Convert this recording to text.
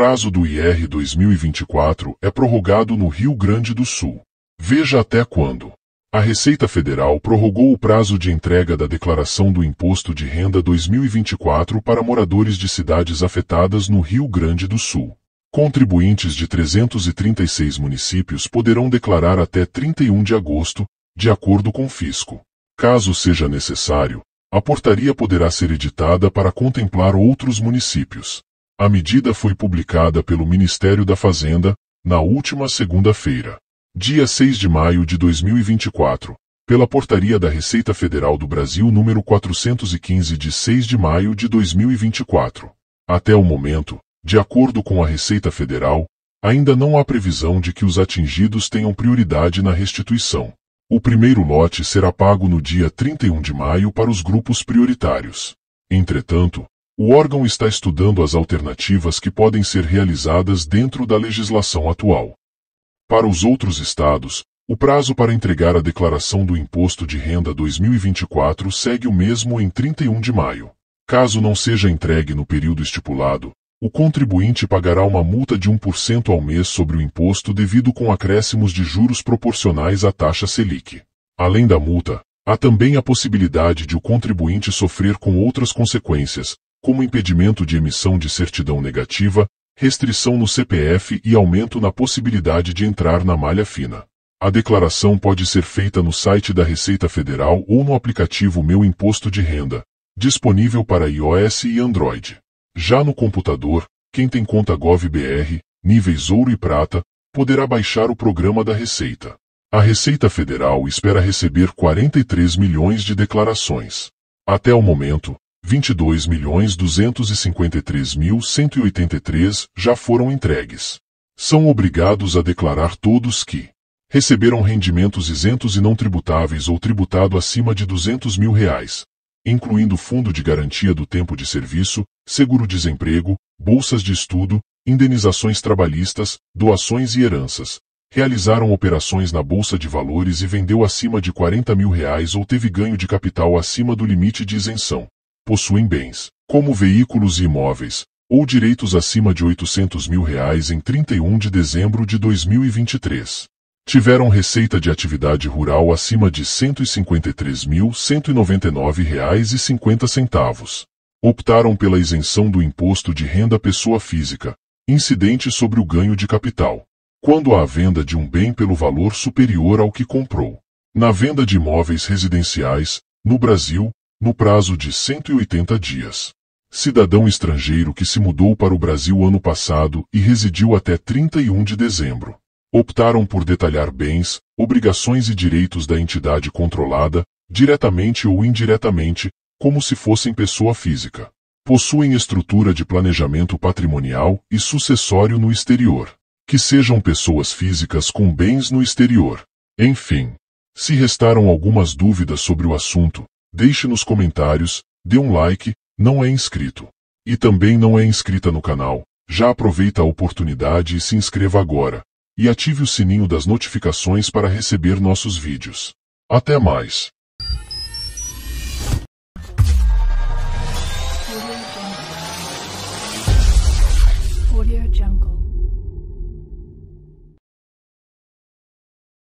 prazo do IR 2024 é prorrogado no Rio Grande do Sul. Veja até quando. A Receita Federal prorrogou o prazo de entrega da declaração do Imposto de Renda 2024 para moradores de cidades afetadas no Rio Grande do Sul. Contribuintes de 336 municípios poderão declarar até 31 de agosto, de acordo com o fisco. Caso seja necessário, a portaria poderá ser editada para contemplar outros municípios. A medida foi publicada pelo Ministério da Fazenda na última segunda-feira, dia 6 de maio de 2024, pela Portaria da Receita Federal do Brasil número 415 de 6 de maio de 2024. Até o momento, de acordo com a Receita Federal, ainda não há previsão de que os atingidos tenham prioridade na restituição. O primeiro lote será pago no dia 31 de maio para os grupos prioritários. Entretanto, o órgão está estudando as alternativas que podem ser realizadas dentro da legislação atual. Para os outros estados, o prazo para entregar a declaração do Imposto de Renda 2024 segue o mesmo em 31 de maio. Caso não seja entregue no período estipulado, o contribuinte pagará uma multa de 1% ao mês sobre o imposto devido com acréscimos de juros proporcionais à taxa Selic. Além da multa, há também a possibilidade de o contribuinte sofrer com outras consequências, como impedimento de emissão de certidão negativa, restrição no CPF e aumento na possibilidade de entrar na malha fina. A declaração pode ser feita no site da Receita Federal ou no aplicativo Meu Imposto de Renda, disponível para iOS e Android. Já no computador, quem tem conta GovBR, níveis ouro e prata, poderá baixar o programa da Receita. A Receita Federal espera receber 43 milhões de declarações. Até o momento, 22.253.183 já foram entregues. São obrigados a declarar todos que receberam rendimentos isentos e não tributáveis ou tributado acima de 200 mil reais, incluindo fundo de garantia do tempo de serviço, seguro-desemprego, bolsas de estudo, indenizações trabalhistas, doações e heranças. Realizaram operações na Bolsa de Valores e vendeu acima de 40 mil reais ou teve ganho de capital acima do limite de isenção. Possuem bens, como veículos e imóveis, ou direitos acima de 800 mil reais em 31 de dezembro de 2023 tiveram receita de atividade rural acima de R$ 153.199,50. Optaram pela isenção do imposto de renda pessoa física, incidente sobre o ganho de capital, quando há venda de um bem pelo valor superior ao que comprou. Na venda de imóveis residenciais, no Brasil, no prazo de 180 dias. Cidadão estrangeiro que se mudou para o Brasil ano passado e residiu até 31 de dezembro optaram por detalhar bens, obrigações e direitos da entidade controlada, diretamente ou indiretamente, como se fossem pessoa física. Possuem estrutura de planejamento patrimonial e sucessório no exterior. Que sejam pessoas físicas com bens no exterior. Enfim. Se restaram algumas dúvidas sobre o assunto, deixe nos comentários, dê um like, não é inscrito. E também não é inscrita no canal, já aproveita a oportunidade e se inscreva agora e ative o sininho das notificações para receber nossos vídeos. Até mais! Audio Jungle.